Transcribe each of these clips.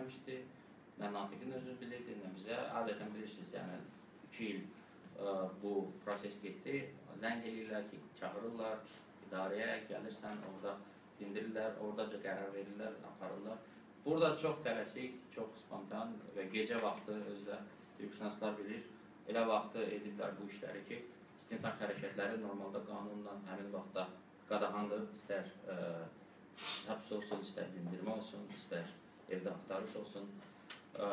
verməmişdi. Nə Natiqin özü bilirdi, nə bizə. Adətən bilirsiniz, yəni 2 il ə, bu proses getdi. Zəng eləyirlər ki, çağırırlar idarəyə, gəlirsən, orada dindirirlər, oradaca qərar verirlər, aparırlar. Burada çox tələsik, çox spontan və gecə vaxtı özdə hüquqşünaslar bilir, elə vaxtı ediblər bu işləri ki, istintaq hərəkətləri normalda qanunla həmin vaxtda qadağandır, istər ə, həbs olsun, istər dindirmə olsun, istər evdə axtarış olsun. Ə,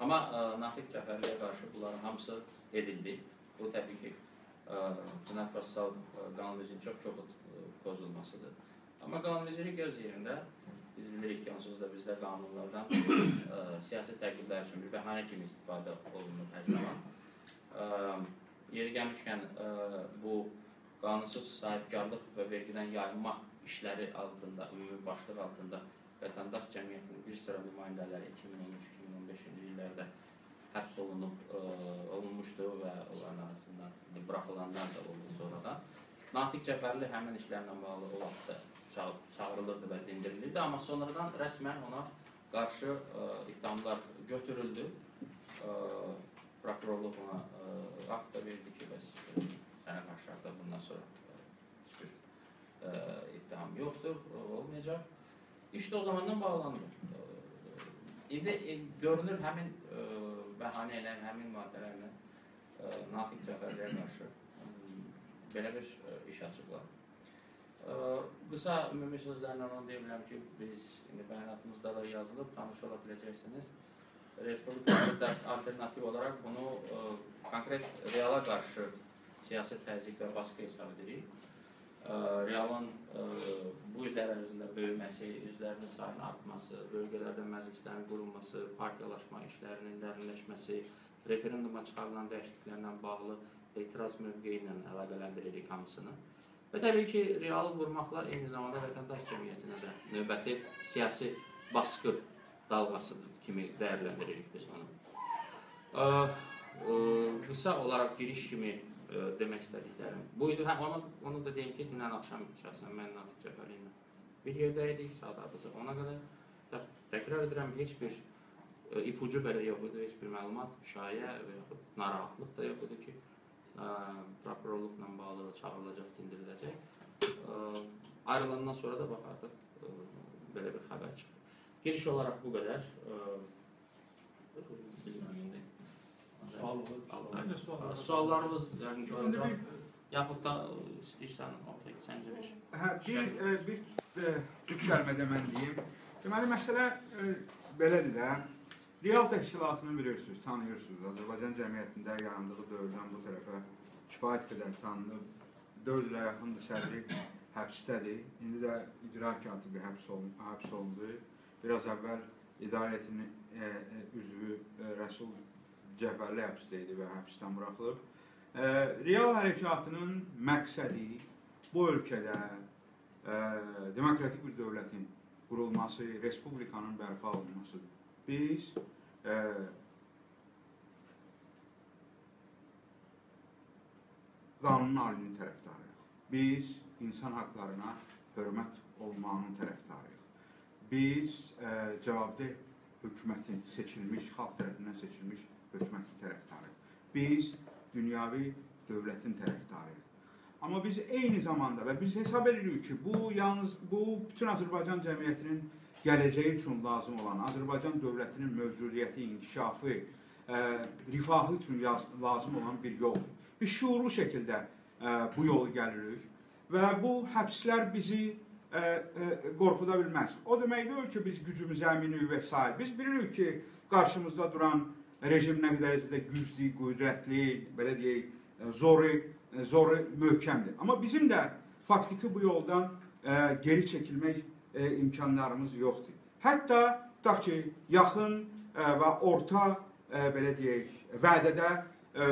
amma ə, Natiq Cəfərliyə qarşı bunların hamısı edildi. Bu təbii ki, ə, cinayət prosessual qanunvericinin çox kobud pozulmasıdır. Amma qanunvericilik göz yerində biz bilirik ki, onsuz da bizdə qanunlardan ə, siyasi təqiblər üçün bir bəhanə kimi istifadə olunur hər zaman. Ə, yeri gəlmişkən ə, bu qanunsuz sahibkarlıq və vergidən yayınma işləri altında, ümumi başlıq altında vətəndaş cəmiyyətinin bir sıra nümayəndələri 2013-2015-ci illərdə həbs olunub, ə, olunmuşdu və onların arasından buraxılanlar da oldu sonradan. Natiq Cəfərli həmin işlərlə bağlı o vaxtda çağırılırdı və dindirilirdi, amma sonradan rəsmən ona qarşı ə, ittihamlar götürüldü. Ə, prokurorluq ona ə, akt da verdi ki, bəs sənə qarşı da bundan sonra heç bir ə, ittiham yoxdur, olmayacaq. İş də o zamandan bağlandı. İndi e, görünür həmin ə, bəhanə ilə, həmin maddələrlə ə, Natiq Cəfərliyə qarşı ə, belə bir ə, iş açıblar. Ə, qısa ümumi sözlərlə onu deyə bilərəm ki, biz indi bəyanatımızda da yazılıb, tanış ola biləcəksiniz. Respublika alternativ olaraq bunu ə, konkret reala qarşı siyasi təzyiq və baskı hesab edirik. Realın bu illər ərzində böyüməsi, üzvlərinin sayının artması, bölgələrdə məclislərin qurulması, partiyalaşma işlərinin dərinləşməsi, referenduma çıxarılan dəyişikliklərlə bağlı etiraz mövqeyi ilə əlaqələndiririk hamısını. Və təbii ki, realı vurmaqla eyni zamanda vətəndaş cəmiyyətinə də növbəti siyasi baskı dalğası kimi dəyərləndiririk biz onu. Ə, qısa olaraq giriş kimi ə, demək istədiklərim. Bu idi. Hə, onu, onu da deyim ki, dünən axşam şəxsən mən Natiq Cəfəli ilə bir yerdə idik, saat artıq ona qədər. Tə, təkrar edirəm, heç bir ə, ipucu belə yox idi, heç bir məlumat, şayə və yaxud narahatlıq da yox idi ki, ə, prokurorluqla bağlı çağırılacaq, dindiriləcək. Ə, ayrılandan sonra da bax artıq ə, belə bir xəbər çıxdı. Giriş olaraq bu qədər. Ə, bilmirəm indi. Aynen sual. Suallarımız yəni bir- Yaxud da istəyirsən ortaya səncə bir. Hə, bir e, bir e, üç kəlmədə mən deyim. Deməli məsələ e, belədir də. Real təşkilatını bilirsiniz, tanıyırsınız. Azərbaycan cəmiyyətində yarandığı dövrdən bu tərəfə kifayət qədər tanınıb. 4 ilə yaxındır sədri həbsdədir. İndi də icra katibi həbs olundu, həbs olundu. Biraz əvvəl idarə heyətinin e, e, üzvü e, Rəsul Cəfərli həbsdə idi və həbsdən buraxılıb. E, real hərəkatının məqsədi bu ölkədə e, demokratik bir dövlətin qurulması, respublikanın bərpa olunmasıdır. Biz e, qanunun alinin tərəfdarıyıq. Biz insan haqlarına hörmət olmağının tərəfdarıyıq. Biz e, cavabdeh hökumətin seçilmiş, xalq tərəfindən seçilmiş hökumətin tərəfdarıyıq. Biz dünyavi dövlətin tərəfdarıyıq. Amma biz eyni zamanda və biz hesab edirik ki, bu yalnız bu bütün Azərbaycan cəmiyyətinin gələcəyi üçün lazım olan Azərbaycan dövlətinin mövcudiyyəti, inkişafı, ə, rifahı üçün yaz, lazım olan bir yoldur. Biz şuurlu şəkildə ə, bu yolu gəlirik və bu həbslər bizi ə, ə, qorxuda bilməz. O demək deyil ki, biz gücümüzə əminik və s. Biz bilirik ki, qarşımızda duran rejim nə qədər dərəcədə güclü, qüdrətli, belə deyək, zoru, zoru möhkəmdir. Amma bizim də faktiki bu yoldan ə, geri çəkilmək ə, imkanlarımız yoxdur. Hətta tutaq ki, yaxın ə, və orta ə, belə deyək, vədədə ə,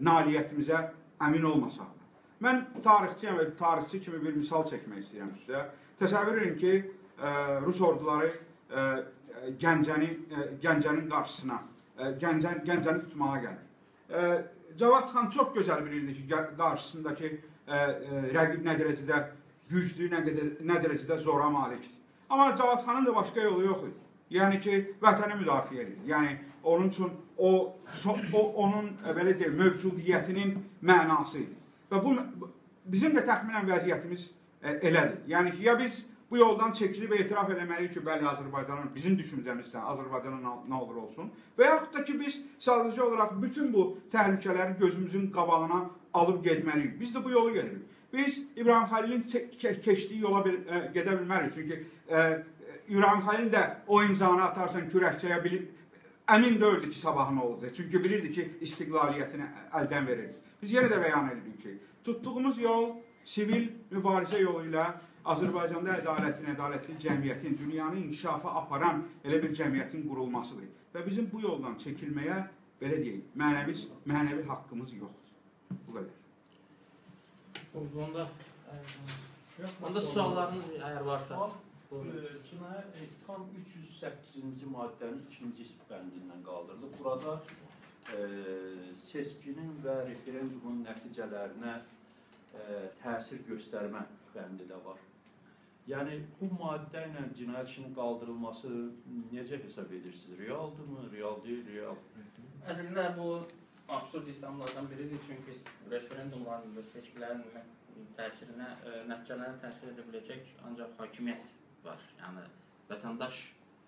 nailiyyətimizə əmin olmasaq da. Mən tarixçiyəm və tarixçi kimi bir misal çəkmək istəyirəm sizə. Təsəvvür edin ki, ə, Rus orduları ə, Gəncəni, ə, Gəncənin qarşısına, Gəncə, Gəncəni tutmağa gəlir. Ə, Cavad xan çox gözəl bilirdi ki, qarşısındakı ə, ə, rəqib nə dərəcədə güclü, nə qədər nə dərəcədə zora malikdir. Amma Cavad xanın da başqa yolu yox idi. Yəni ki, vətəni müdafiə edir. Yəni onun üçün o, so, o onun e, belə deyək, mövcudiyyətinin mənası idi. Və bu bizim də təxminən vəziyyətimiz e, elədir. Yəni ki, ya biz bu yoldan çəkilib etiraf eləməliyik ki, bəli Azərbaycanın bizim düşüncəmizdə Azərbaycana nə, olur olsun və yaxud da ki biz sadəcə olaraq bütün bu təhlükələri gözümüzün qabağına alıb getməliyik. Biz də bu yolu gedirik. Biz İbrahim Xəlilin ke keçdiyi yola bil ə, gedə bilmərik. Çünki ə, İbrahim Xəlil də o imzanı atarsan kürəkçəyə bilib əmin deyildi ki, sabahı nə olacaq. Çünki bilirdi ki, istiqlaliyyətini əldən veririz. Biz yenə də bəyan edirik ki, tutduğumuz yol sivil mübarizə yolu ilə Azərbaycanda ədalətin, ədalətli cəmiyyətin, dünyanı inkişafa aparan elə bir cəmiyyətin qurulmasıdır. Və bizim bu yoldan çəkilməyə belə deyək, mənəvi mənəvi haqqımız yoxdur. Bu qədər. Onda Yox, onda suallarınız əgər varsa. E, cinayət e, tam 308-ci maddənin ikinci bəndindən qaldırılıb. Burada e, seçkinin və referendumun nəticələrinə e, təsir göstərmə bəndi də var. Yəni bu maddə ilə cinayət işinin qaldırılması necə hesab edirsiniz? Realdırmı? Real deyil, real. Əslində bu absurd iddialardan biridir çünki referendumların və seçkilərin təsirinə, ə, nəticələrinə təsir edə biləcək ancaq hakimiyyət var. Yəni vətəndaş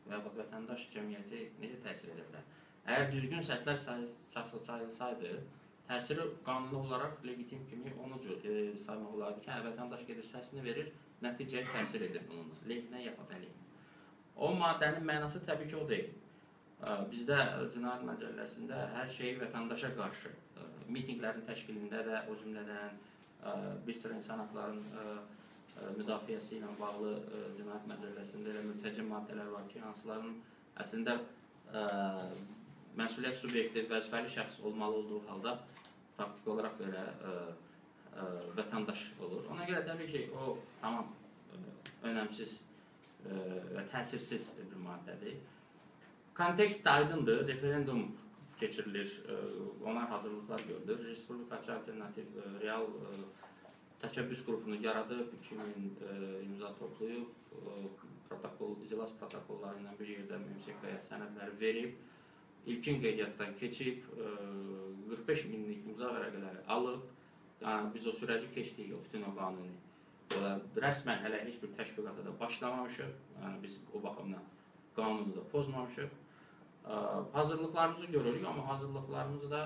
və yaxud vətəndaş cəmiyyəti necə təsir edə bilər? Əgər düzgün səslər say- say- sayılsaydı, təsiri qanuni olaraq legitim kimi onu e, saymaq olardı ki, hə, vətəndaş gedir səsini verir, nəticəyə təsir edir bununla. Lehinə yaxud əleyhinə. O maddənin mənası təbii ki, o deyil. Bizdə Cinayət Məcəlləsində hər şeyi vətəndaşa qarşı, mitinqlərin təşkilində də, o cümlədən bir sıra insan haqlarının müdafiəsi ilə bağlı Cinayət Məcəlləsində elə mürtəci maddələr var ki, hansıların əslində məsuliyyət subyekti vəzifəli şəxs olmalı olduğu halda faktiki olaraq elə ə, ə, vətəndaş olur. Ona görə təbii ki, o tamam ə, önəmsiz ə, və təsirsiz bir maddədir. Kontekst aydındır. Referendum keçirilir, ə, ona hazırlıqlar görülür. Respublikaçı alternativ ə, real ə, təşəbbüs qrupunu yaradıb, 2000 ə, imza toplayıb, ə, protokol, iclas protokolları ilə bir yerdə MMSK-yə sənədləri verib, ilkin qeydiyyatdan keçib, ə, 45 minlik imza vərəqələri alıb, biz o sürəci keçdik, o bütün o qanuni. Rəsmən hələ heç bir təşviqata da başlamamışıq. Yəni biz o baxımdan qanunu da pozmamışıq. Hazırlıqlarımızı görürük, amma hazırlıqlarımızı da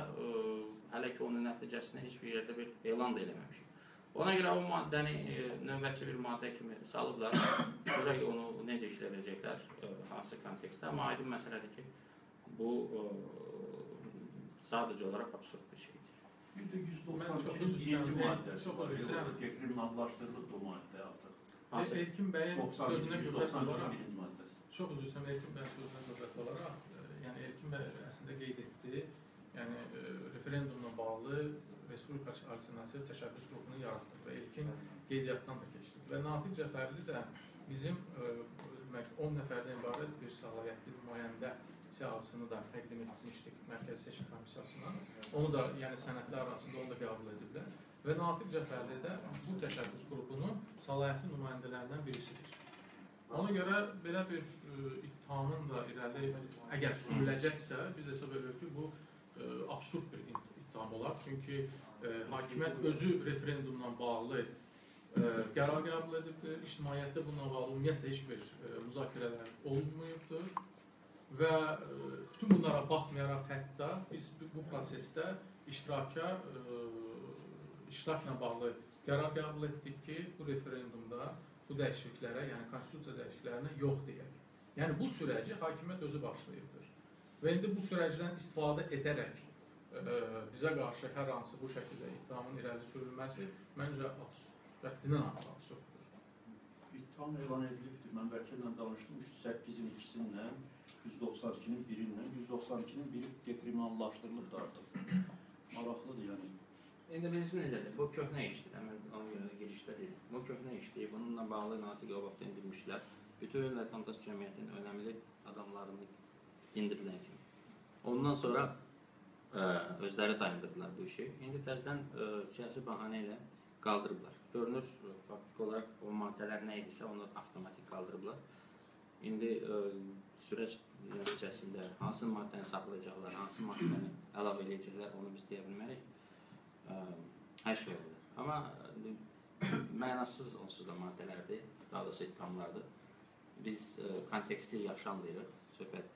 hələ ki onun nəticəsini heç bir yerdə bir elan da eləməmişik. Ona görə o maddəni növbəti bir maddə kimi salıblar. Görək onu necə işlədəcəklər, hansı kontekstdə. Amma aydın məsələdir ki, bu sadəcə olaraq absurd bir şeydir. Bir də Mən çox 192-ci üzr maddəsi istəyirəm. var. Çox üzr istəyirəm. Dekriminallaşdırılıb bu maddə artıq. Hansı? Erkin bəyin sözünə qüvvət olaraq 191-ci maddəsi. Çox üzr istəyirəm Erkin bəyin sözünə qüvvət olaraq, e, yəni Erkin bəy əslində qeyd etdi, yəni e, referendumla bağlı Respublikaçı Alternativ Təşəbbüs qrupunu yaratdıq və Erkin qeydiyyatdan da keçdik. Və Natiq Cəfərli də bizim e, demək 10 nəfərdən ibarət bir səlahiyyətli nümayəndə siyahısını da təqdim etmişdik Mərkəzi Seçim. Onu da, yəni sənədlər arasında onu da qəbul ediblər. Və Natiq Cəfərli də bu təşəbbüs qrupunun səlahiyyətli nümayəndələrindən birisidir. Ona görə belə bir e, ittihamın da irəli əgər sürüləcəksə, biz hesab edirik ki, bu e, absurd bir it- ittiham olar. Çünki e, hakimiyyət özü referendumla bağlı e, qərar qəbul edibdir. İctimaiyyətdə bununla bağlı ümumiyyətlə heç bir e, müzakirələr olunmayıbdır. Və e, bütün bunlara baxmayaraq hətta biz bu- prosesdə iştiraka e, iştirakla bağlı qərar qəbul etdik ki, bu referendumda bu dəyişikliklərə, yəni konstitusiya dəyişikliklərinə yox deyək. Yəni bu sürəci hakimiyyət özü başlayıbdır. Və indi bu sürəcdən istifadə edərək e, bizə qarşı hər hansı bu şəkildə ittihamın irəli sürülməsi məncə absurd, həddindən artıq absurddur. İttiham elan edilibdir. Mən vəkillə danışdım. 308-in ikisindən, 192-nin birindən, 192-nin biri dekriminallaşdırılıbdır artıq. Maraqlıdır yəni. İndi bilirsiniz necədir? Bu köhnə işdir. Görə də girişdə dedim. Bu köhnə işdir. Bununla bağlı natiq avqat indirmişlər. Bütün vətəndaş cəmiyyətinin önəmli adamlarını indirilən kimi. Ondan sonra ə, özləri dayandırdılar bu işi. İndi təzədən ə, siyasi bəhanə ilə qaldırıblar. Görünür, faktiki olaraq o maddələr nə idisə onu avtomatik qaldırıblar. İndi ə, süreç nəticəsində hansı maddəni saxlayacaqlar, hansı maddəni əlavə edəcəklər, onu biz deyə bilmərik. Ə, Hər şey olur. Amma mənasız onsuz da maddələrdir, daha doğrusu ittihamlardır. Biz ə, konteksti yaxşı anlayırıq. Söhbət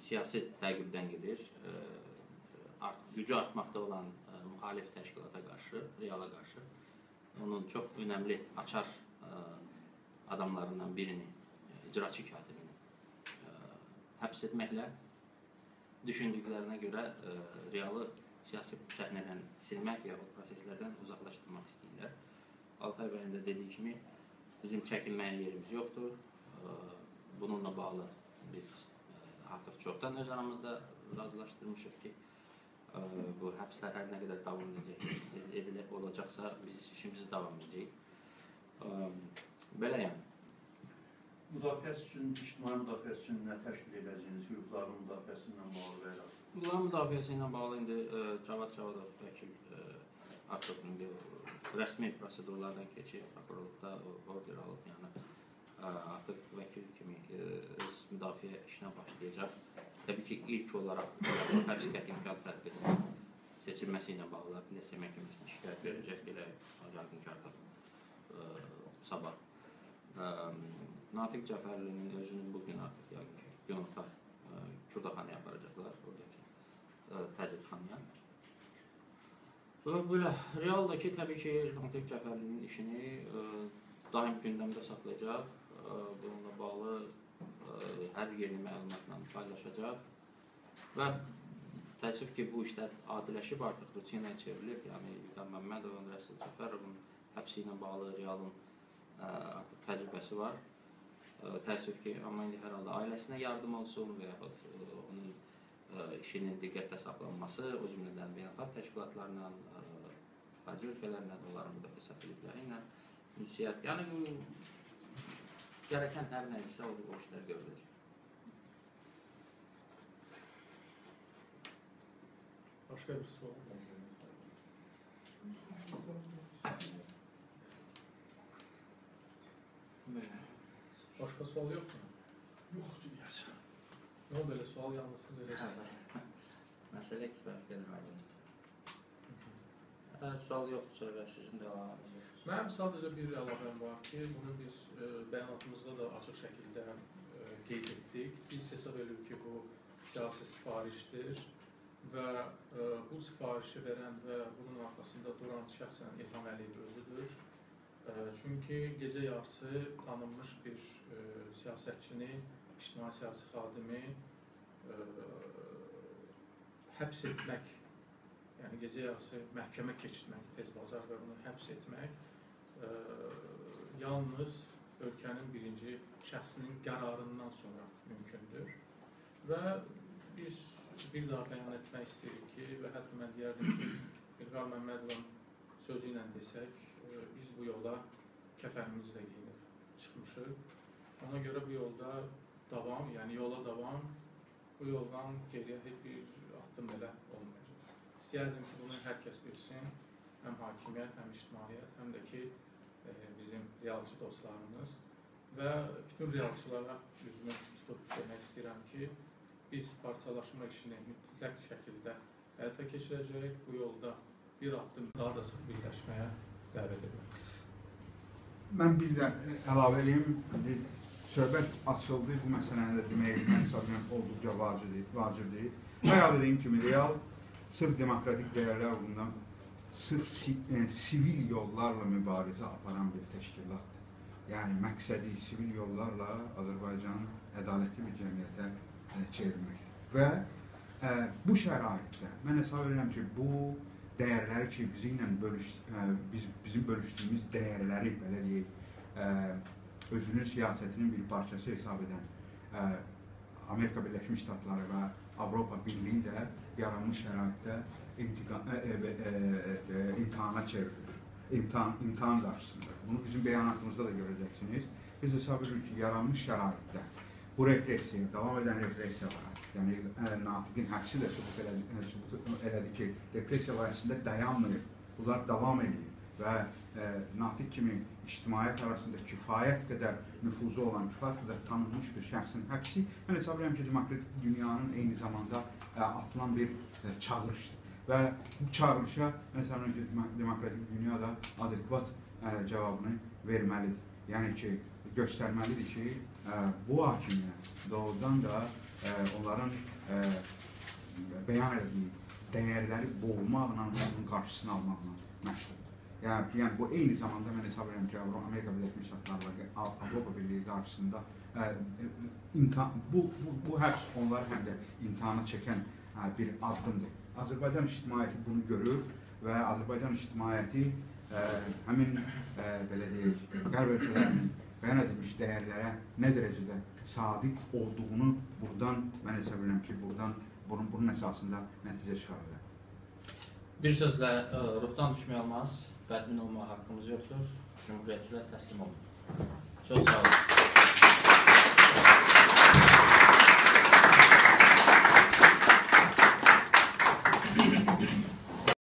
siyasi təqibdən gedir. Ə, art, gücü artmaqda olan ə, müxalif təşkilata qarşı, reala qarşı onun çox önəmli açar ə, adamlarından birini, icraçı katibini ə, həbs etməklə düşündüklərinə görə ə, realı siyasi səhnədən silmək yaxud proseslərdən uzaqlaşdırmaq istəyirlər. Altay bəyin də dediyi kimi bizim çəkilməyə yerimiz yoxdur. Ə, Bununla bağlı biz ə, artıq çoxdan öz aramızda razılaşdırmışıq ki, ə, bu həbslər hər nə qədər davam edəcək, ed- edilə olacaqsa biz işimizi davam edəcəyik. Ə, Belə yəni. Müdafiəsi üçün, ictimai müdafiəsi üçün nə təşkil edəcəyiniz, hüquqların müdafiəsi ilə bağlı və elə? Bunların müdafiəsi ilə bağlı indi ə, Cavad Cavadov vəkil ə, artıq indi rəsmi prosedurlardan keçib prokurorluqda order alıb, yəni ə, artıq vəkil kimi ə, öz müdafiə işinə başlayacaq. Təbii ki, ilk olaraq həbs qəti imkan tətbiq seçilməsi ilə bağlı apellyasiya məhkəməsinə şikayət verəcək belə yəqin ki, artıq ə, sabah. Ə, Natiq Cəfərlinin özünün bu gün artıq yəqin ki, günorta ə, Kürdaxanaya aparacaqlar oradakı ə, təcridxanaya. Belə realdakı təbii ki, Natiq Cəfərlinin işini ə, daim gündəmdə saxlayacaq. Bununla bağlı hər yeni məlumatla paylaşacaq. Və təəssüf ki, bu işlər adiləşib artıq rutinaya çevrilib. Yəni İlqar Məmmədovun, Rəsul Cəfərovun həbsi ilə bağlı realın ə, artıq təcrübəsi var. Təəssüf ki, amma indi hər halda ailəsinə yardım olsun və yaxud ə, onun ə, işinin diqqətdə saxlanması, o cümlədən beynəlxalq təşkilatlarla, ə, xarici ölkələrlə, onların müdafiə səfirlikləri ilə ünsiyyət, yəni gərəkən hər nə isə o, o işlər görüləcək. Başqa bir sual. Başqa sual yoxdur? Yoxdur deyəsən. Nə oldu elə sual yalnız siz eləyirsiniz? Məsələ kifayət verməlidir. Əgər sual yoxdursa və sizin də əlavəniz Mənim sadəcə bir əlavəm var ki, bunu biz e, bəyanatımızda da açıq şəkildə e, qeyd etdik. Biz hesab edirik ki, bu siyasi sifarişdir və e, bu sifarişi verən və bunun arxasında duran şəxsən İlham Əliyev özüdür. E, çünki gecə yarısı tanınmış bir e, siyasətçini, ictimai siyasi xadimi e, həbs etmək, yəni gecə yarısı məhkəmə keçirmək, tez onu həbs etmək ə, yalnız ölkənin birinci şəxsinin qərarından sonra mümkündür. Və biz bir daha bəyan etmək istəyirik ki, və hətta mən deyərdim ki, İlqar Məmmədovun sözü ilə desək, biz bu yola kəfənimizlə geyinib çıxmışıq. Ona görə bu yolda davam, yəni yola davam, bu yoldan geriyə heç bir addım belə olmayacaq. İstəyərdim ki, bunu hər kəs bilsin, həm hakimiyyət, həm ictimaiyyət, həm də ki, e, bizim realçı dostlarımız və bütün realçılara üzümü tutub demək istəyirəm ki, biz parçalaşma işini mütləq şəkildə həyata keçirəcəyik. Bu yolda bir addım daha da sıx birləşməyə dəvət edirəm. Mən bir də ə, əlavə. İndi söhbət açıldı. Bu məsələni də demək mən hesab edirəm olduqca vacibdir. vacibdir. Bayaq dediyim kimi real sırf demokratik dəyərlər uğrundan sırf si e, sivil yollarla mübarizə aparan bir təşkilatdır. Yəni məqsədi sivil yollarla Azərbaycanın ədalətli bir cəmiyyətə e, çevirməkdir. Və e, bu şəraitdə mən hesab edirəm ki, bu dəyərləri ki, bizimlə bölüş e, biz bizim bölüşdüyümüz dəyərləri belə deyək, e, özünün siyasətinin bir parçası hesab edən e, Amerika Birləşmiş Ştatları və Avropa Birliyi də yaranmış şəraitdə intiqam, e, imtihana çevrilir. İmtihan, imtihan qarşısında. Bunu bizim bəyanatımızda da görəcəksiniz. Biz hesab edirik ki, yaranmış şəraitdə bu repressiya, davam edən repressiyalara, yəni e, Natiqin həbsi də sübut elədi, e, sübut elədi ki, repressiyalar əslində dayanmır, bunlar davam edir. və e, Natiq kimi ictimaiyyət arasında kifayət qədər nüfuzu olan, kifayət qədər tanınmış bir şəxsin həbsi, mən hesab edirəm ki, demokratik dünyanın eyni zamanda e, atılan bir e, çağırışdır. Və bu çağırışa mən hesab edirəm ki, dem- demokratik dünya da adekvat e, cavabını verməlidir. Yəni ki, göstərməlidir ki, bu hakimiyyət doğrudan da onların bəyan etdiyi dəyərləri boğmaqla onun qarşısını almaqla məşğuldur. Yəni, yəni bu eyni zamanda mən hesab edirəm ki, Amerika Birləşmiş Ştatları və Av- Avropa Birliyi qarşısında ə, imtahan, bu, bu, bu həbs onlar həm də imtahana çəkən ə, bir addımdır. Azərbaycan ictimaiyyəti bunu görür və Azərbaycan ictimaiyyəti ə, həmin ə, belə deyək, qərb ölkələrinin bəyan edilmiş dəyərlərə nə dərəcədə sadiq olduğunu buradan mən hesab edirəm ki, buradan bunun bunun əsasında nəticə çıxarılır. Bir sözlə ə, ruhdan düşmək olmaz, bədmin olmağa haqqımız yoxdur. Cümhuriyyətçilər təslim olur. Çox sağ olun.